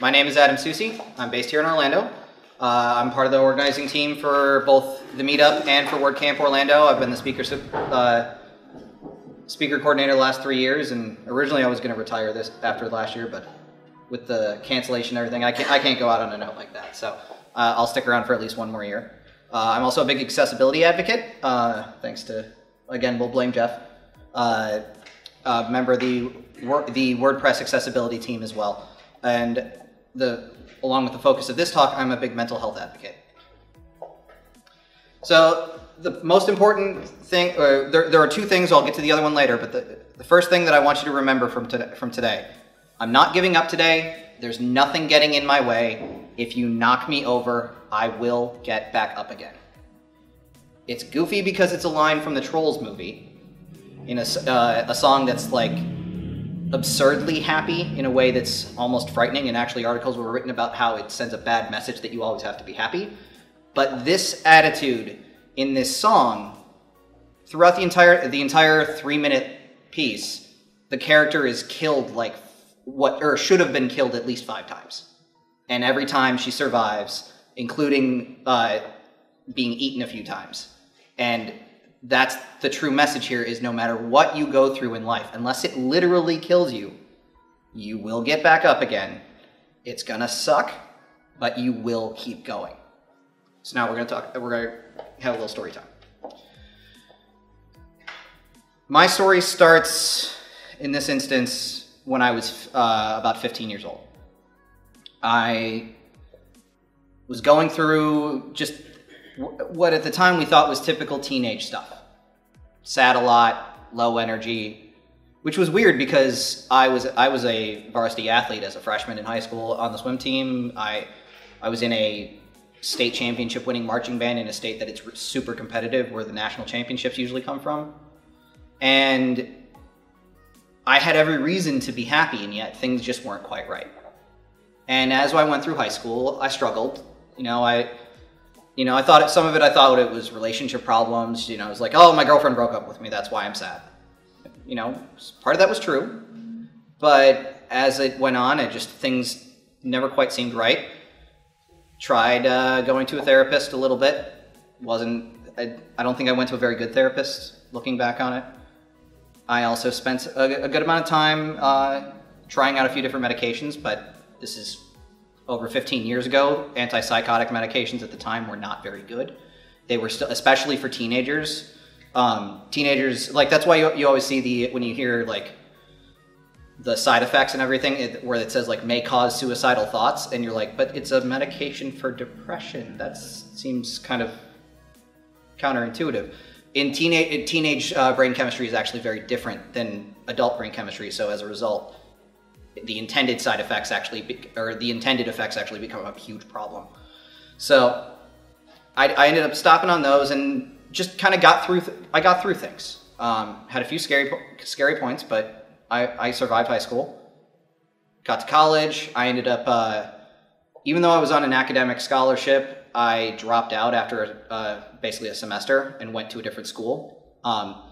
My name is Adam Soucie. I'm based here in Orlando. Uh, I'm part of the organizing team for both the meetup and for WordCamp Orlando. I've been the speaker uh, speaker coordinator the last three years, and originally I was going to retire this after last year, but with the cancellation and everything, I can't I can't go out on a note like that. So uh, I'll stick around for at least one more year. Uh, I'm also a big accessibility advocate, uh, thanks to again we'll blame Jeff. Uh, member of the the WordPress accessibility team as well, and the along with the focus of this talk, I'm a big mental health advocate. So the most important thing, or there, there are two things, I'll get to the other one later, but the, the first thing that I want you to remember from, today, from today, I'm not giving up today. There's nothing getting in my way. If you knock me over, I will get back up again. It's goofy because it's a line from the Trolls movie in a, uh, a song that's like absurdly happy in a way that's almost frightening. And actually, articles were written about how it sends a bad message that you always have to be happy. But this attitude in this song, throughout the entire the entire three minute piece, the character is killed like what or should have been killed at least five times, and every time she survives, including uh, being eaten a few times, and that's the true message here is no matter what you go through in life, unless it literally kills you, you will get back up again. It's gonna suck, but you will keep going. So now we're gonna talk, we're gonna have a little story time. My story starts in this instance when I was uh, about 15 years old. I was going through just what at the time we thought was typical teenage stuff. Sad a lot, low energy, which was weird because I was I was a varsity athlete as a freshman in high school on the swim team. I I was in a state championship winning marching band in a state that it's super competitive where the national championships usually come from. And I had every reason to be happy and yet things just weren't quite right. And as I went through high school, I struggled. You know, I you know, I thought it, some of it, I thought it was relationship problems. You know, it was like, oh, my girlfriend broke up with me. That's why I'm sad. You know, part of that was true. But as it went on, it just, things never quite seemed right. Tried uh, going to a therapist a little bit. Wasn't, I, I, don't think I went to a very good therapist looking back on it. I also spent a, a good amount of time uh, trying out a few different medications, but this is over 15 years ago, antipsychotic medications at the time were not very good. They were still, especially for teenagers. Um, teenagers, like that's why you, you always see the when you hear like the side effects and everything, it, where it says like may cause suicidal thoughts, and you're like, but it's a medication for depression. That seems kind of counterintuitive. In teenage teenage uh, brain chemistry is actually very different than adult brain chemistry. So as a result, the intended side effects actually, be, or the intended effects actually become a huge problem. So I, I ended up stopping on those and just kind of got through. Th I got through things. Um, had a few scary scary points, but I, I survived high school. Got to college. I ended up, uh, even though I was on an academic scholarship, I dropped out after uh, basically a semester and went to a different school. Um,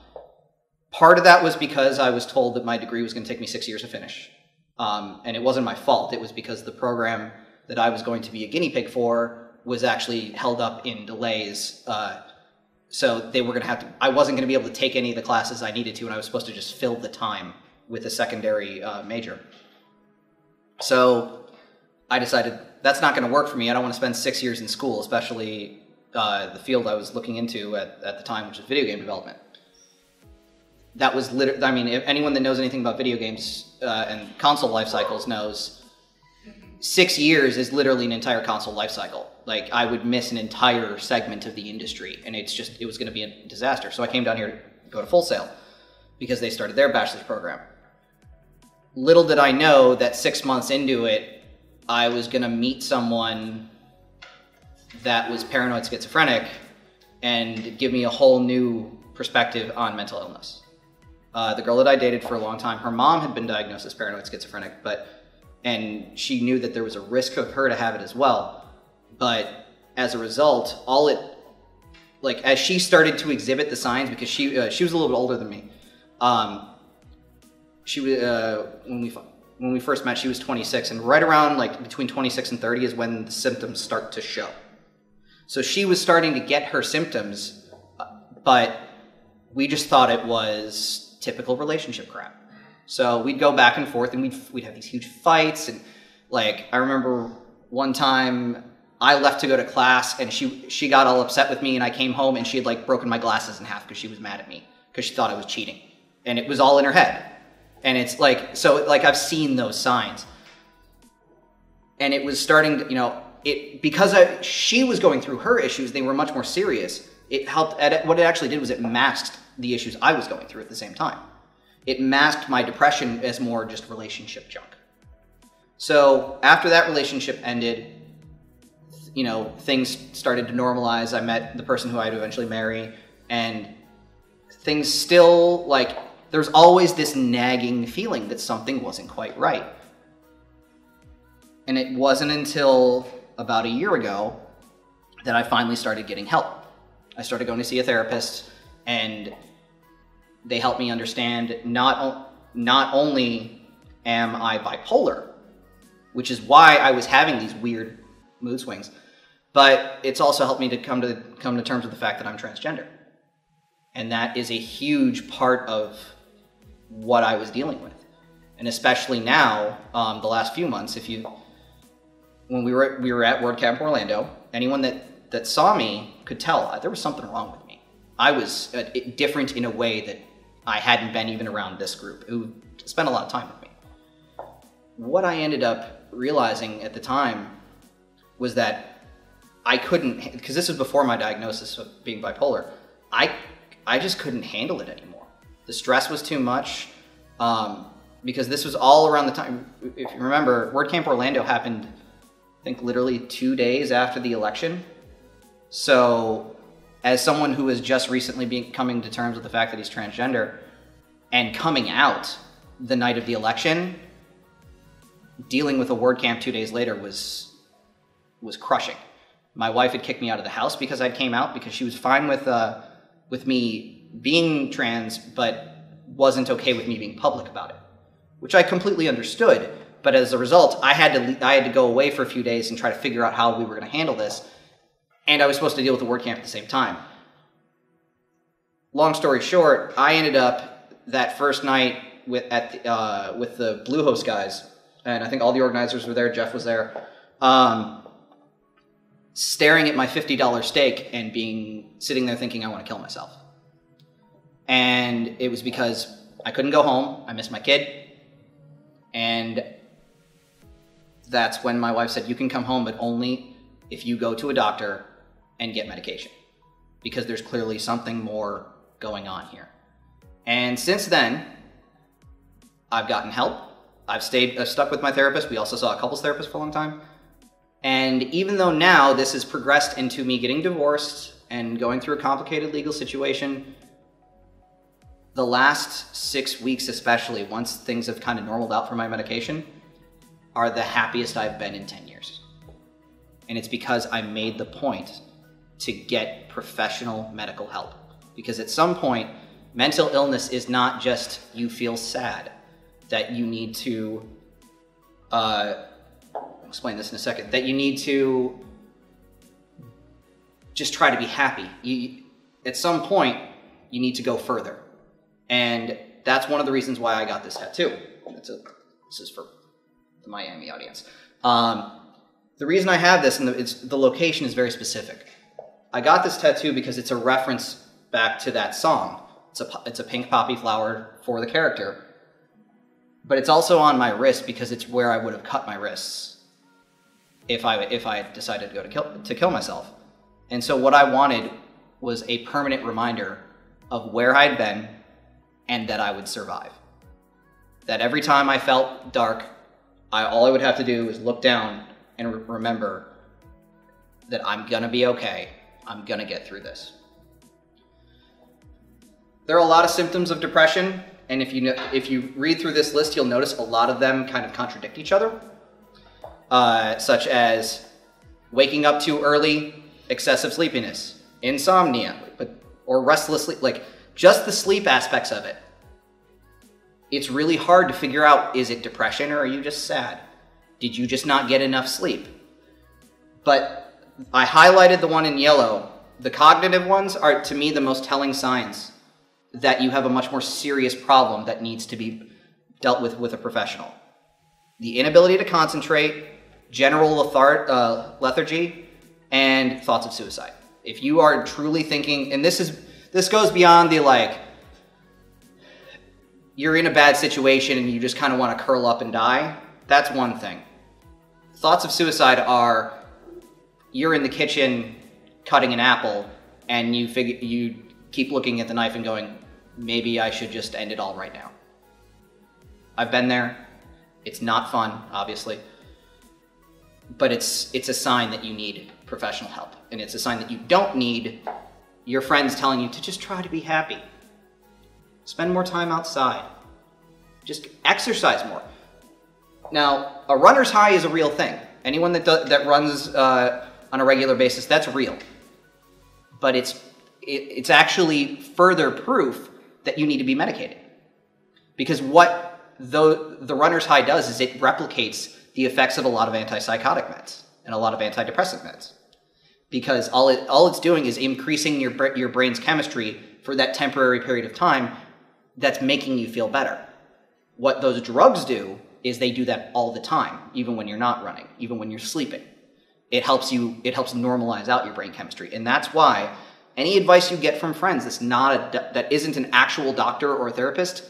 part of that was because I was told that my degree was going to take me six years to finish. Um, and it wasn't my fault. It was because the program that I was going to be a guinea pig for was actually held up in delays. Uh, so they were going to have to, I wasn't going to be able to take any of the classes I needed to, and I was supposed to just fill the time with a secondary uh, major. So I decided that's not going to work for me. I don't want to spend six years in school, especially uh, the field I was looking into at, at the time, which is video game development that was literally, I mean, if anyone that knows anything about video games uh, and console life cycles knows six years is literally an entire console life cycle. Like I would miss an entire segment of the industry and it's just, it was going to be a disaster. So I came down here to go to Full Sail because they started their bachelor's program. Little did I know that six months into it, I was going to meet someone that was paranoid schizophrenic and give me a whole new perspective on mental illness. Uh, the girl that I dated for a long time, her mom had been diagnosed as paranoid schizophrenic, but and she knew that there was a risk of her to have it as well. But as a result, all it like as she started to exhibit the signs because she uh, she was a little bit older than me. Um, she was uh, when we when we first met, she was 26, and right around like between 26 and 30 is when the symptoms start to show. So she was starting to get her symptoms, uh, but we just thought it was typical relationship crap. So we'd go back and forth, and we'd we'd have these huge fights, and like I remember one time I left to go to class, and she she got all upset with me, and I came home, and she had like broken my glasses in half because she was mad at me because she thought I was cheating, and it was all in her head, and it's like so like I've seen those signs, and it was starting to you know it because I, she was going through her issues, they were much more serious. It helped. What it actually did was it masked the issues I was going through at the same time. It masked my depression as more just relationship junk. So after that relationship ended, you know, things started to normalize. I met the person who I'd eventually marry, and things still like there's always this nagging feeling that something wasn't quite right. And it wasn't until about a year ago that I finally started getting help. I started going to see a therapist, and they helped me understand not not only am I bipolar, which is why I was having these weird mood swings, but it's also helped me to come to come to terms with the fact that I'm transgender, and that is a huge part of what I was dealing with, and especially now, um, the last few months. If you, when we were we were at WordCamp Orlando, anyone that that saw me could tell there was something wrong with me. I was uh, different in a way that I hadn't been even around this group who spent a lot of time with me. What I ended up realizing at the time was that I couldn't, because this was before my diagnosis of being bipolar, I, I just couldn't handle it anymore. The stress was too much um, because this was all around the time. If you remember, WordCamp Orlando happened, I think, literally two days after the election. So as someone who is just recently being, coming to terms with the fact that he's transgender and coming out the night of the election, dealing with a WordCamp two days later was was crushing. My wife had kicked me out of the house because I came out because she was fine with uh, with me being trans, but wasn't okay with me being public about it, which I completely understood. But as a result, I had to I had to go away for a few days and try to figure out how we were going to handle this and I was supposed to deal with the WordCamp at the same time. Long story short, I ended up that first night with at the, uh, with the Bluehost guys, and I think all the organizers were there. Jeff was there, um, staring at my fifty dollar steak and being sitting there thinking I want to kill myself. And it was because I couldn't go home. I missed my kid, and that's when my wife said, "You can come home, but only if you go to a doctor and get medication because there's clearly something more going on here. And since then, I've gotten help. I've stayed uh, stuck with my therapist. We also saw a couples therapist for a long time. And even though now this has progressed into me getting divorced and going through a complicated legal situation, the last six weeks, especially once things have kind of normaled out for my medication, are the happiest I've been in 10 years. And it's because I made the point to get professional medical help. Because at some point, mental illness is not just you feel sad, that you need to, uh, I'll explain this in a second, that you need to just try to be happy. You, at some point, you need to go further. And that's one of the reasons why I got this tattoo. A, this is for the Miami audience. Um, the reason I have this, and the, the location is very specific. I got this tattoo because it's a reference back to that song. It's a, it's a pink poppy flower for the character. But it's also on my wrist because it's where I would have cut my wrists if I, if I decided to go to kill, to kill myself. And so what I wanted was a permanent reminder of where I'd been and that I would survive. That every time I felt dark, I, all I would have to do was look down and re remember that I'm gonna be okay I'm gonna get through this. There are a lot of symptoms of depression, and if you if you read through this list, you'll notice a lot of them kind of contradict each other, uh, such as waking up too early, excessive sleepiness, insomnia, but or restless sleep, like just the sleep aspects of it it's really hard to figure out is it depression or are you just sad? Did you just not get enough sleep? But I highlighted the one in yellow. The cognitive ones are, to me, the most telling signs that you have a much more serious problem that needs to be dealt with with a professional. The inability to concentrate, general lethar- uh, lethargy, and thoughts of suicide. If you are truly thinking, and this is this goes beyond the like, you're in a bad situation and you just kind of want to curl up and die. That's one thing. Thoughts of suicide are you're in the kitchen cutting an apple and you figure you keep looking at the knife and going, maybe I should just end it all right now. I've been there. It's not fun, obviously. But it's it's a sign that you need professional help. And it's a sign that you don't need your friends telling you to just try to be happy. Spend more time outside. Just exercise more. Now, a runner's high is a real thing. Anyone that, do, that runs uh, on a regular basis, that's real. But it's, it, it's actually further proof that you need to be medicated. Because what the, the runner's high does is it replicates the effects of a lot of antipsychotic meds and a lot of antidepressant meds. Because all, it, all it's doing is increasing your, your brain's chemistry for that temporary period of time that's making you feel better. What those drugs do is they do that all the time, even when you're not running, even when you're sleeping. It helps you, it helps normalize out your brain chemistry. And that's why any advice you get from friends that's not a, that isn't an actual doctor or a therapist,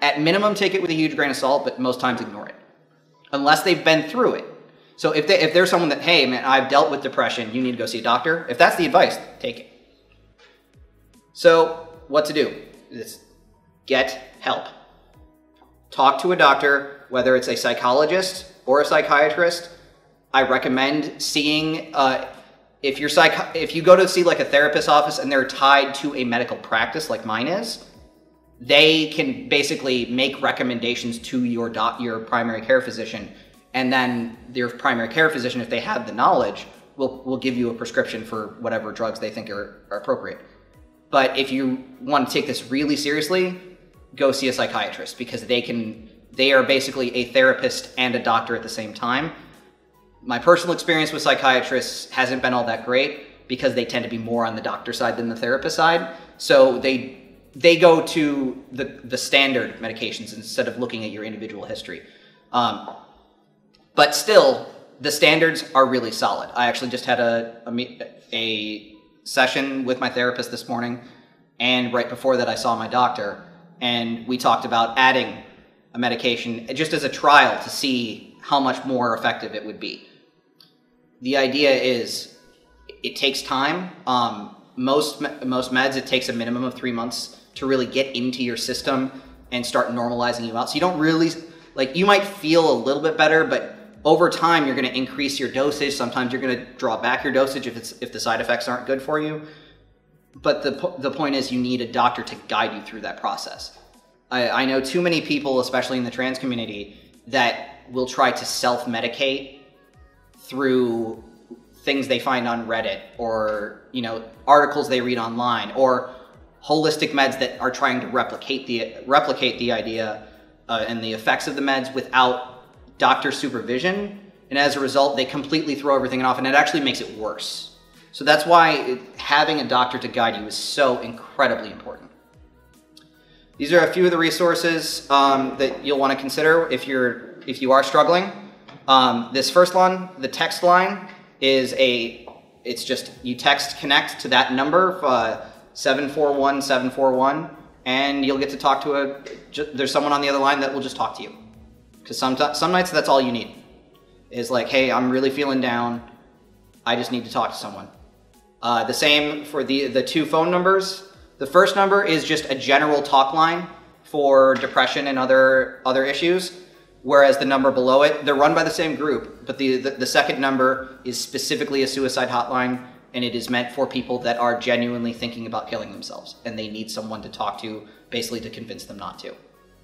at minimum take it with a huge grain of salt, but most times ignore it. Unless they've been through it. So if, they, if there's someone that, hey man, I've dealt with depression, you need to go see a doctor, if that's the advice, take it. So what to do? is get help. Talk to a doctor, whether it's a psychologist or a psychiatrist. I recommend seeing uh, if you're psych if you go to see like a therapist's office and they're tied to a medical practice like mine is, they can basically make recommendations to your doc, your primary care physician, and then your primary care physician, if they have the knowledge, will will give you a prescription for whatever drugs they think are, are appropriate. But if you want to take this really seriously, go see a psychiatrist because they can they are basically a therapist and a doctor at the same time. My personal experience with psychiatrists hasn't been all that great because they tend to be more on the doctor side than the therapist side. So they they go to the the standard medications instead of looking at your individual history. Um, but still, the standards are really solid. I actually just had a, a, a session with my therapist this morning, and right before that, I saw my doctor, and we talked about adding a medication just as a trial to see how much more effective it would be. The idea is it takes time. Um, most most meds it takes a minimum of three months to really get into your system and start normalizing you out. So you don't really like you might feel a little bit better, but over time you're going to increase your dosage sometimes you're going to draw back your dosage if it's if the side effects aren't good for you but the, the point is you need a doctor to guide you through that process I, I know too many people especially in the trans community that will try to self-medicate through things they find on reddit or you know articles they read online or holistic meds that are trying to replicate the replicate the idea uh, and the effects of the meds without doctor supervision, and as a result, they completely throw everything off, and it actually makes it worse. So that's why having a doctor to guide you is so incredibly important. These are a few of the resources um, that you'll want to consider if you're if you are struggling. Um, this first one, the text line, is a it's just you text connect to that number uh, 741 741 and you'll get to talk to a there's someone on the other line that will just talk to you because some, some nights that's all you need. Is like, hey, I'm really feeling down. I just need to talk to someone. Uh, the same for the, the two phone numbers. The first number is just a general talk line for depression and other, other issues, whereas the number below it, they're run by the same group, but the, the, the second number is specifically a suicide hotline and it is meant for people that are genuinely thinking about killing themselves and they need someone to talk to basically to convince them not to.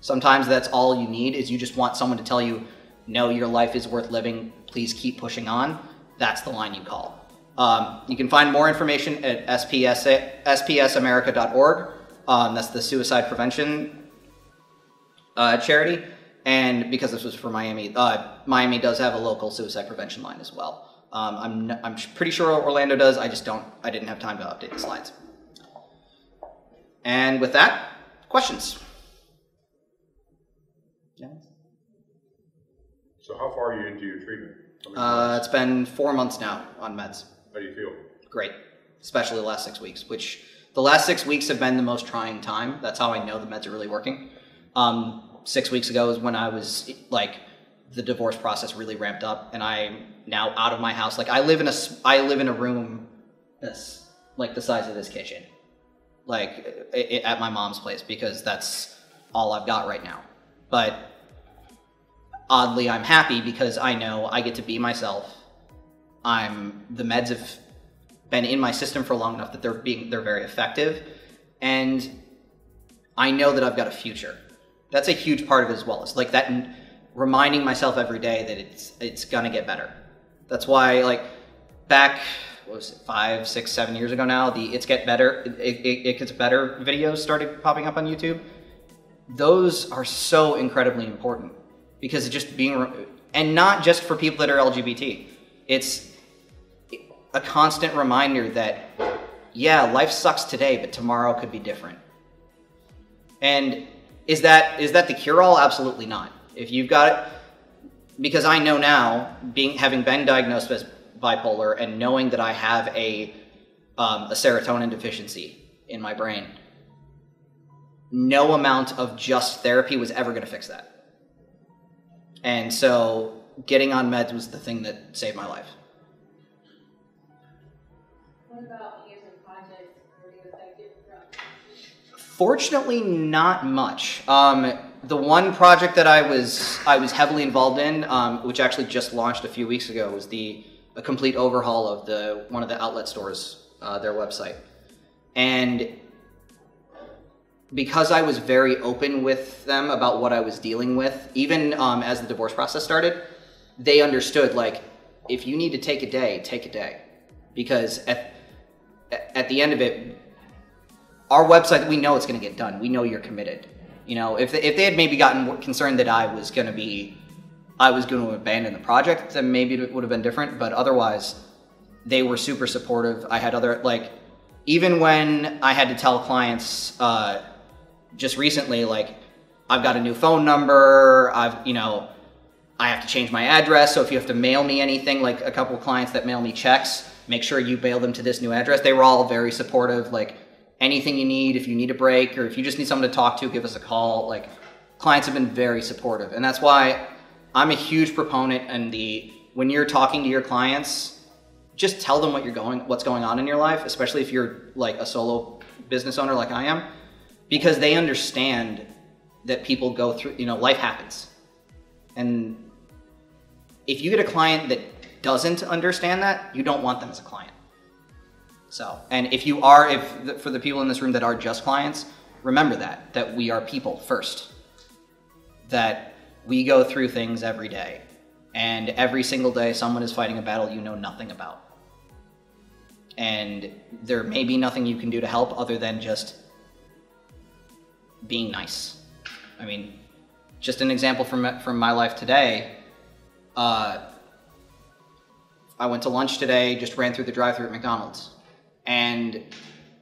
Sometimes that's all you need is you just want someone to tell you, no, your life is worth living. Please keep pushing on. That's the line you call. Um, you can find more information at SPS, spsamerica.org. Um, that's the suicide prevention uh, charity, and because this was for Miami, uh, Miami does have a local suicide prevention line as well. Um, I'm n- I'm pretty sure Orlando does. I just don't. I didn't have time to update the slides. And with that, questions. Yeah. So how far are you into your treatment? Uh, it's been four months now on meds. How do you feel? Great, especially the last six weeks, which the last six weeks have been the most trying time. That's how I know the meds are really working. Um, six weeks ago is when I was like, the divorce process really ramped up, and I'm now out of my house. Like I live in a, I live in a room this like the size of this kitchen, like i- i- at my mom's place because that's all I've got right now. But oddly, I'm happy because I know I get to be myself. I'm the meds have been in my system for long enough that they're being they're very effective, and I know that I've got a future. That's a huge part of it as well. It's like that reminding myself every day that it's it's gonna get better. That's why like back what was it five six seven years ago now the it's get better it, it, it gets better videos started popping up on YouTube. Those are so incredibly important because just being and not just for people that are LGBT. It's a constant reminder that yeah, life sucks today, but tomorrow could be different. And is that is that the cure all? Absolutely not. If you've got it, because I know now, being having been diagnosed as bipolar and knowing that I have a um, a serotonin deficiency in my brain, no amount of just therapy was ever going to fix that. And so, getting on meds was the thing that saved my life. What about any of the projects are you affected from? Fortunately, not much. Um, the one project that I was I was heavily involved in, um, which actually just launched a few weeks ago, was the a complete overhaul of the one of the outlet stores, uh, their website, and because I was very open with them about what I was dealing with, even um, as the divorce process started, they understood like if you need to take a day, take a day, because at at the end of it, our website, we know it's going to get done. We know you're committed. You know, if they, if they had maybe gotten concerned that I was going to be, I was going to abandon the project, then maybe it would have been different. But otherwise, they were super supportive. I had other like, even when I had to tell clients uh, just recently, like, I've got a new phone number. I've you know, I have to change my address. So if you have to mail me anything, like a couple clients that mail me checks, make sure you mail them to this new address. They were all very supportive. Like anything you need, if you need a break or if you just need someone to talk to, give us a call. Like clients have been very supportive, and that's why I'm a huge proponent. And the when you're talking to your clients, just tell them what you're going, what's going on in your life, especially if you're like a solo business owner like I am, because they understand that people go through. You know, life happens, and if you get a client that doesn't understand that, you don't want them as a client. So, and if you are, if for the people in this room that are just clients, remember that that we are people first. That we go through things every day, and every single day someone is fighting a battle you know nothing about. And there may be nothing you can do to help other than just being nice. I mean, just an example from from my life today. Uh, I went to lunch today, just ran through the drive-through at McDonald's, and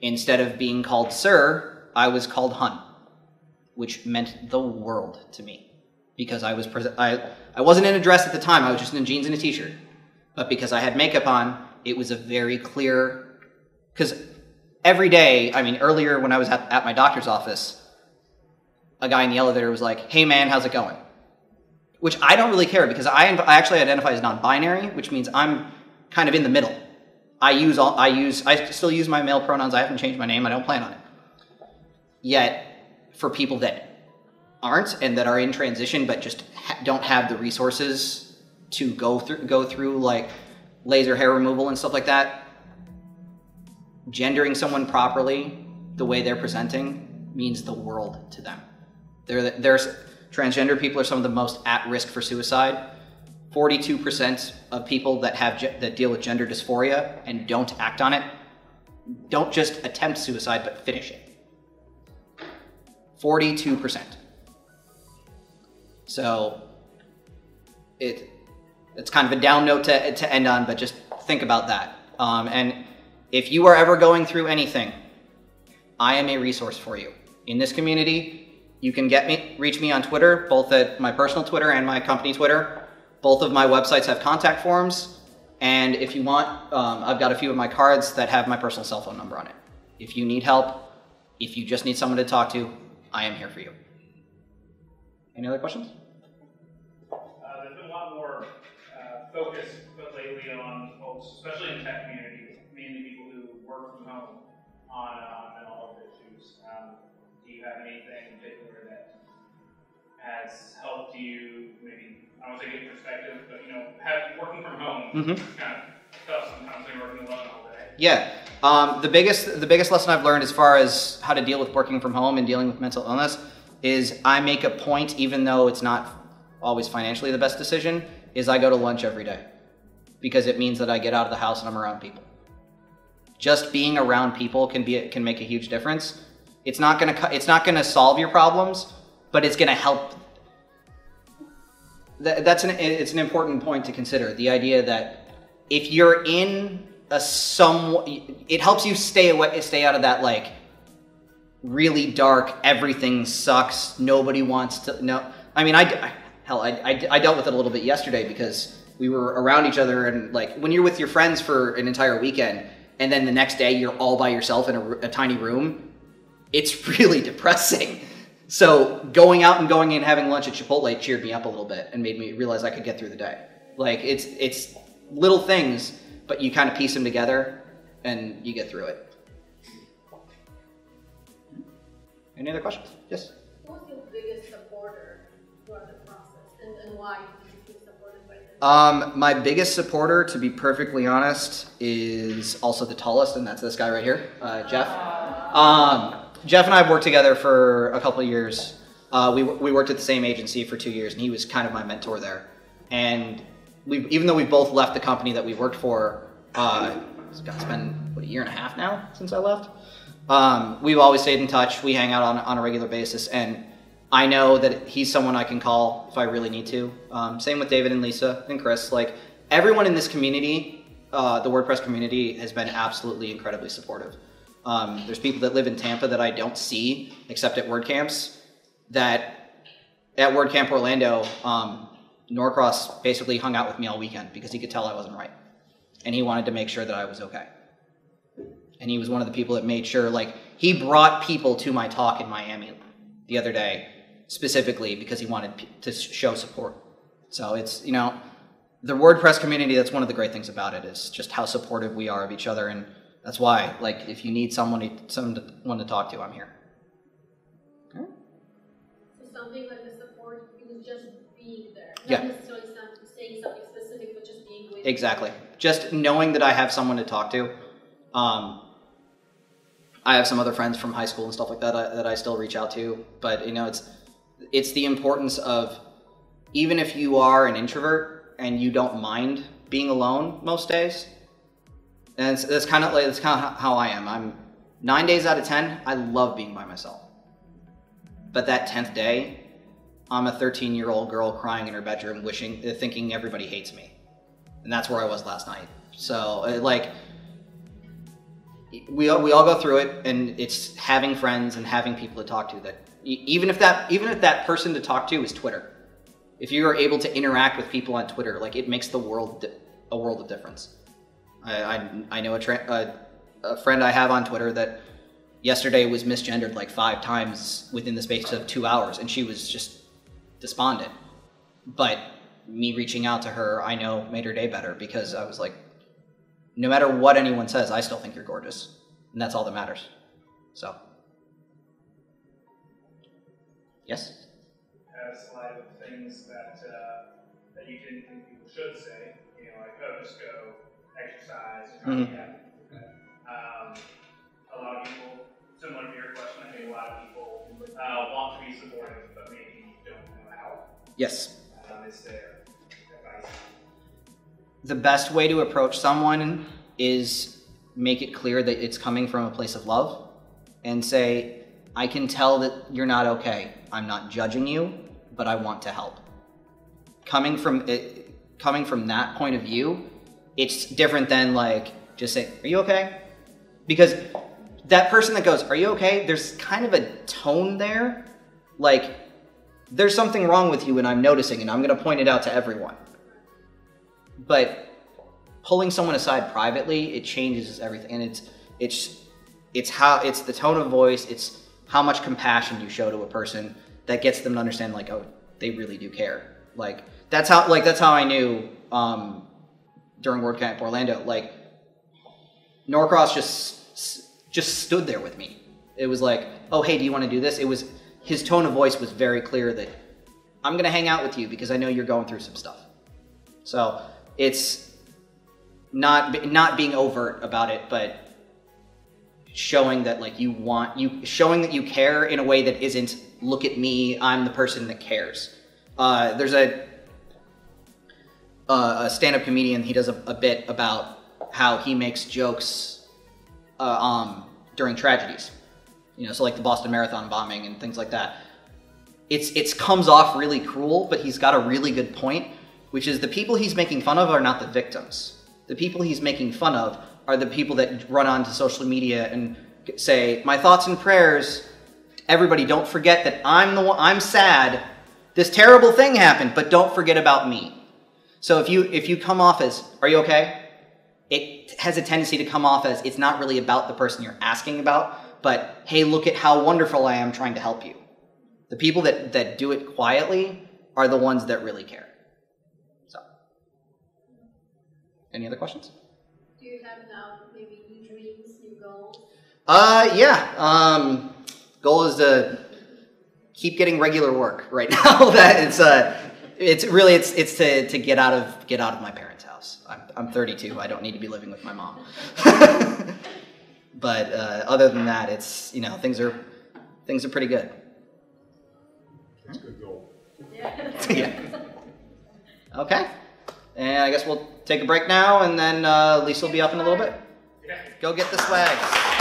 instead of being called sir, I was called hun, which meant the world to me because I was I I wasn't in a dress at the time. I was just in jeans and a t-shirt, but because I had makeup on, it was a very clear because every day. I mean, earlier when I was at, at my doctor's office, a guy in the elevator was like, "Hey man, how's it going?" Which I don't really care because I, I actually identify as non-binary, which means I'm kind of in the middle. I use all I use I still use my male pronouns. I haven't changed my name. I don't plan on it. Yet, for people that aren't and that are in transition but just ha- don't have the resources to go through go through like laser hair removal and stuff like that, gendering someone properly the way they're presenting means the world to them. They're, there's transgender people are some of the most at risk for suicide. 42% of people that have that deal with gender dysphoria and don't act on it don't just attempt suicide but finish it. 42%. So it it's kind of a down note to, to end on, but just think about that. Um, and if you are ever going through anything, I am a resource for you. In this community, you can get me, reach me on Twitter, both at my personal Twitter and my company Twitter. Both of my websites have contact forms. And if you want, um, I've got a few of my cards that have my personal cell phone number on it. If you need help, if you just need someone to talk to, I am here for you. Any other questions? Uh, there's been a lot more uh, focus lately on folks, especially in the tech community, mainly people who work from home, on uh, mental health issues. Um, do you have anything in particular that has helped you, maybe, I don't want to say get perspective, but you know, have, working from home Mhm. is kind of tough sometimes when you're working alone all day. Yeah. Um, the biggest the biggest lesson I've learned as far as how to deal with working from home and dealing with mental illness is I make a point, even though it's not always financially the best decision, is I go to lunch every day because it means that I get out of the house and I'm around people. Just being around people can be it can make a huge difference. It's not gonna it's not gonna solve your problems, but it's gonna help. That, that's an it's an important point to consider. The idea that if you're in a some it helps you stay away stay out of that like really dark everything sucks nobody wants to no i mean i, I hell I, I, I dealt with it a little bit yesterday because we were around each other and like when you're with your friends for an entire weekend and then the next day you're all by yourself in a tiny room it's really depressing so going out and going in and having lunch at chipotle cheered me up a little bit and made me realize i could get through the day. Like it's it's little things but you kind of piece them together and you get through it. Any other questions? Yes? Who was your biggest supporter throughout the process, and, and why did you feel supported by them? Um, my biggest supporter, to be perfectly honest, is also the tallest, and that's this guy right here, uh, Jeff. Um, Jeff and I have worked together for a couple of years. Uh, we, we worked at the same agency for two years, and he was kind of my mentor there. And we, even though we both left the company that we worked for, uh, it's been what a year and a half now since I left. Um, we've always stayed in touch. We hang out on, on a regular basis, and I know that he's someone I can call if I really need to. Um, same with David and Lisa and Chris. Like everyone in this community, uh, the WordPress community, has been absolutely incredibly supportive. Um, there's people that live in Tampa that I don't see except at WordCamps. That at WordCamp Orlando, um, Norcross basically hung out with me all weekend because he could tell I wasn't right, and he wanted to make sure that I was okay and he was one of the people that made sure like he brought people to my talk in miami the other day specifically because he wanted to show support so it's you know the wordpress community that's one of the great things about it is just how supportive we are of each other and that's why like if you need someone to, someone to, one to talk to i'm here So something like the support, it was just being there, Yeah. not necessarily saying something specific, but just being with. Exactly. Just knowing that I have someone to talk to. Um, I have some other friends from high school and stuff like that I, that I still reach out to, but you know, it's it's the importance of even if you are an introvert and you don't mind being alone most days. And that's kind of like that's kind of how I am. I'm nine days out of ten. I love being by myself. But that tenth day, I'm a 13 year old girl crying in her bedroom, wishing, thinking everybody hates me and that's where I was last night. So uh, like we all, we all go through it, and it's having friends and having people to talk to. That even if that even if that person to talk to is Twitter, if you are able to interact with people on Twitter, like it makes the world a world of difference. I I, I know a, tra- a a friend I have on Twitter that yesterday was misgendered like five times within the space of two hours, and she was just despondent. But me reaching out to her, I know made her day better because I was like, no matter what anyone says, I still think you're gorgeous, and that's all that matters. So, yes, Have a of things that uh, that you didn't think people should say. You know, like oh, just go exercise and try to Mhm. Um, a lot of people, similar to your question, I think a lot of people uh, want to be supportive, but maybe don't know how. yes. Um, is there advice? The best way to approach someone is make it clear that it's coming from a place of love and say, I can tell that you're not okay. I'm not judging you, but I want to help. coming from it, coming from that point of view, it's different than like just saying, "Are you okay?" Because that person that goes, "Are you okay?" There's kind of a tone there, like there's something wrong with you, and I'm noticing, and I'm going to point it out to everyone. But pulling someone aside privately, it changes everything, and it's it's it's how it's the tone of voice, it's how much compassion you show to a person that gets them to understand, like, oh, they really do care. Like that's how like that's how I knew um, during WordCamp Orlando, like Norcross just just stood there with me. It was like, oh hey, do you want to do this? It was his tone of voice was very clear that I'm gonna hang out with you because I know you're going through some stuff. So it's not not being overt about it, but showing that like you want you showing that you care in a way that isn't look at me, I'm the person that cares. Uh, there's a uh, a stand-up comedian. He does a, a, bit about how he makes jokes uh, um, during tragedies. You know, so like the Boston Marathon bombing and things like that. It's it's comes off really cruel, but he's got a really good point, which is the people he's making fun of are not the victims. The people he's making fun of are the people that run onto social media and say, "My thoughts and prayers." Everybody, don't forget that I'm the one. I'm sad. This terrible thing happened, but don't forget about me. So if you if you come off as, "Are you okay?" It has a tendency to come off as it's not really about the person you're asking about, but hey, look at how wonderful I am trying to help you. The people that that do it quietly are the ones that really care. So, any other questions? Do you have now maybe new dreams, new goals? Uh, yeah. Um, goal is to keep getting regular work right now. that it's uh, it's really it's it's to to get out of get out of my parents' house. I'm I'm 32. I don't need to be living with my mom. but uh, other than that, it's you know things are things are pretty good. That's a good goal. Yeah. yeah. Okay. And I guess we'll take a break now, and then uh, Lisa will be up in a little bit. Go get the swag.